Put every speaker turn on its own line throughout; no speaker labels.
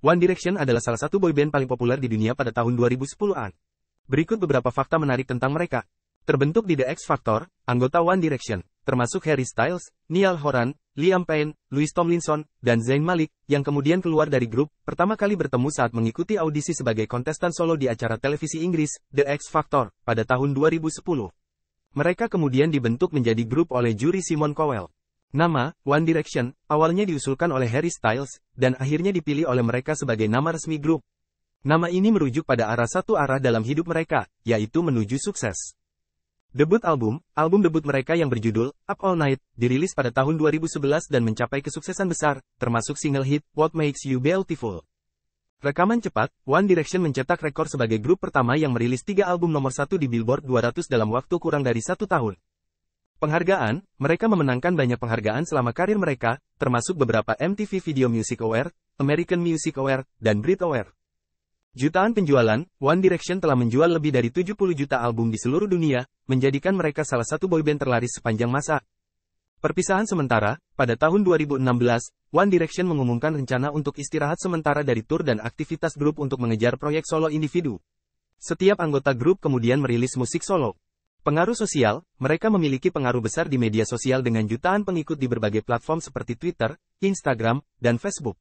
One Direction adalah salah satu boyband paling populer di dunia pada tahun 2010-an. Berikut beberapa fakta menarik tentang mereka. Terbentuk di The X Factor, anggota One Direction, termasuk Harry Styles, Niall Horan, Liam Payne, Louis Tomlinson, dan Zayn Malik, yang kemudian keluar dari grup, pertama kali bertemu saat mengikuti audisi sebagai kontestan solo di acara televisi Inggris, The X Factor, pada tahun 2010. Mereka kemudian dibentuk menjadi grup oleh juri Simon Cowell. Nama, One Direction, awalnya diusulkan oleh Harry Styles, dan akhirnya dipilih oleh mereka sebagai nama resmi grup. Nama ini merujuk pada arah satu arah dalam hidup mereka, yaitu menuju sukses. Debut album, album debut mereka yang berjudul Up All Night, dirilis pada tahun 2011 dan mencapai kesuksesan besar, termasuk single hit What Makes You Beautiful. Rekaman cepat, One Direction mencetak rekor sebagai grup pertama yang merilis tiga album nomor satu di Billboard 200 dalam waktu kurang dari satu tahun. Penghargaan, mereka memenangkan banyak penghargaan selama karir mereka, termasuk beberapa MTV Video Music Award, American Music Award, dan Brit Award. Jutaan penjualan, One Direction telah menjual lebih dari 70 juta album di seluruh dunia, menjadikan mereka salah satu boyband terlaris sepanjang masa. Perpisahan sementara, pada tahun 2016, One Direction mengumumkan rencana untuk istirahat sementara dari tur dan aktivitas grup untuk mengejar proyek solo individu. Setiap anggota grup kemudian merilis musik solo. Pengaruh sosial, mereka memiliki pengaruh besar di media sosial dengan jutaan pengikut di berbagai platform seperti Twitter, Instagram, dan Facebook.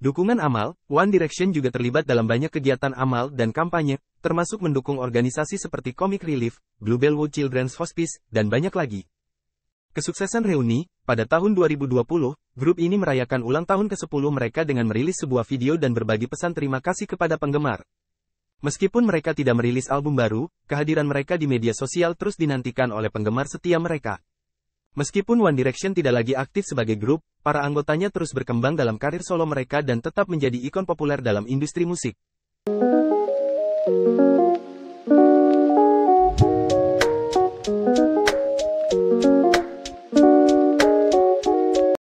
Dukungan amal, One Direction juga terlibat dalam banyak kegiatan amal dan kampanye, termasuk mendukung organisasi seperti Comic Relief, Bluebellwood Children's Hospice, dan banyak lagi. Kesuksesan reuni, pada tahun 2020, grup ini merayakan ulang tahun ke-10 mereka dengan merilis sebuah video dan berbagi pesan terima kasih kepada penggemar. Meskipun mereka tidak merilis album baru, kehadiran mereka di media sosial terus dinantikan oleh penggemar setia mereka. Meskipun One Direction tidak lagi aktif sebagai grup, para anggotanya terus berkembang dalam karir solo mereka dan tetap menjadi ikon populer dalam industri musik.